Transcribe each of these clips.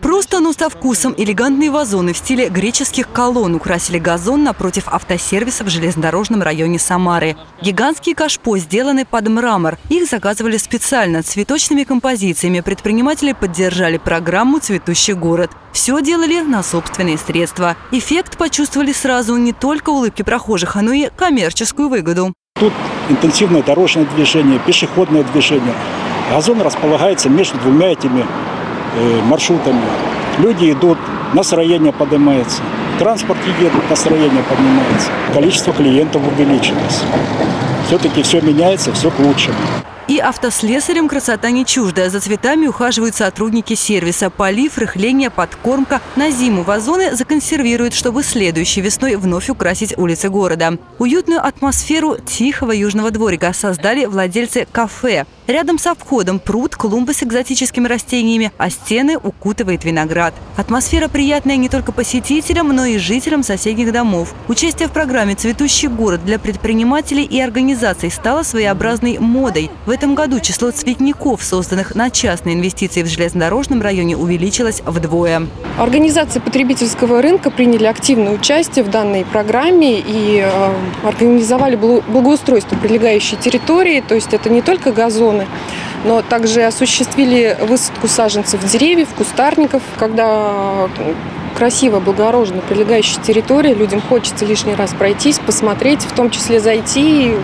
Просто, но со вкусом элегантные вазоны в стиле греческих колонн украсили газон напротив автосервиса в железнодорожном районе Самары. Гигантские кашпо сделаны под мрамор. Их заказывали специально. Цветочными композициями предприниматели поддержали программу «Цветущий город». Все делали на собственные средства. Эффект почувствовали сразу не только улыбки прохожих, но и коммерческую выгоду. Тут интенсивное дорожное движение, пешеходное движение. Газон располагается между двумя этими маршрутами. Люди идут, настроение поднимается. Транспорт едет, настроение поднимается. Количество клиентов увеличилось. Все-таки все меняется, все к лучшему. И автослесарям красота не чужда. За цветами ухаживают сотрудники сервиса. Полив, рыхление, подкормка. На зиму вазоны законсервируют, чтобы следующей весной вновь украсить улицы города. Уютную атмосферу тихого южного дворика создали владельцы кафе. Рядом со входом пруд, клумбы с экзотическими растениями, а стены укутывает виноград. Атмосфера приятная не только посетителям, но и жителям соседних домов. Участие в программе «Цветущий город» для предпринимателей и организаций стало своеобразной модой. В этом году число цветников, созданных на частные инвестиции в железнодорожном районе, увеличилось вдвое. Организации потребительского рынка приняли активное участие в данной программе и э, организовали благоустройство прилегающей территории. То есть это не только газоны, но также осуществили высадку саженцев деревьев, кустарников, когда красиво, благородно прилегающая территория, людям хочется лишний раз пройтись, посмотреть, в том числе зайти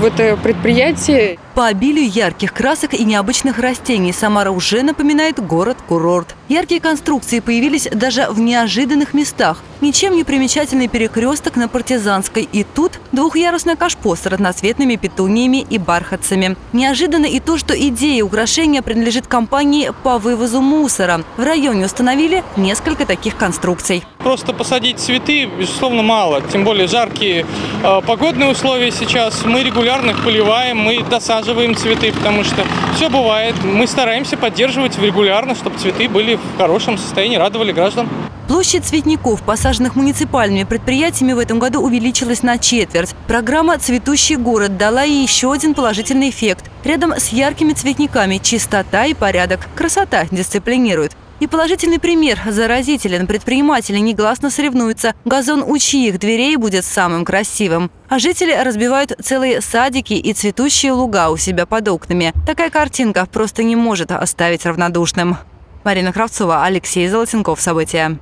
в это предприятие. По обилию ярких красок и необычных растений Самара уже напоминает город-курорт. Яркие конструкции появились даже в неожиданных местах. Ничем не примечательный перекресток на Партизанской. И тут двухъярусное кашпо с разноцветными петуниями и бархатцами. Неожиданно и то, что идея украшения принадлежит компании по вывозу мусора. В районе установили несколько таких конструкций. Просто посадить цветы, безусловно, мало. Тем более жаркие э, погодные условия сейчас. Мы регулярно их поливаем, мы досаживаем высаживаем цветы, потому что все бывает. Мы стараемся поддерживать регулярно, чтобы цветы были в хорошем состоянии, радовали граждан. Площадь цветников, посаженных муниципальными предприятиями, в этом году увеличилась на четверть. Программа «Цветущий город» дала ей еще один положительный эффект. Рядом с яркими цветниками чистота и порядок. Красота дисциплинирует. И положительный пример заразителен. Предприниматели негласно соревнуются. Газон у чьих дверей будет самым красивым. А жители разбивают целые садики и цветущие луга у себя под окнами. Такая картинка просто не может оставить равнодушным. Марина Кравцова, Алексей Золотенков. События.